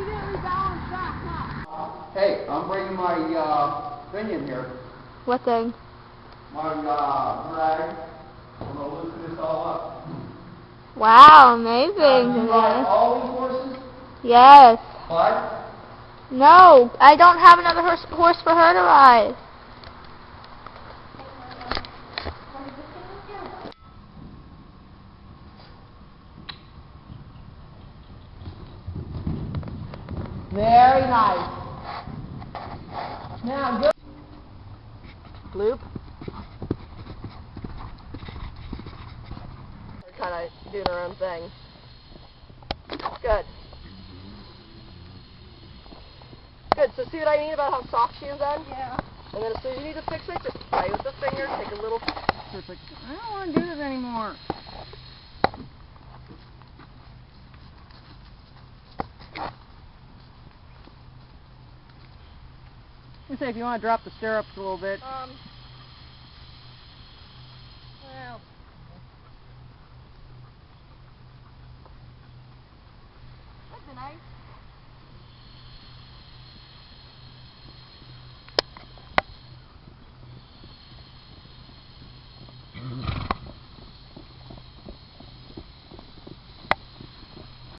Because he back up. Hey, I'm bringing my uh, thing in here. What thing? My uh, drag. I'm gonna loosen this all up. Wow, amazing. You buy all these horses? Yes. What? No, I don't have another horse, horse for her to ride. Very nice. Now go. Loop. They're kind of doing their own thing. Good. Good. So see what I mean about how soft she is then? Yeah. And then as soon as you need to fix it, just play with the finger, take a little. It's like, I don't want to do this anymore. You say if you want to drop the stirrups a little bit. Um. Well.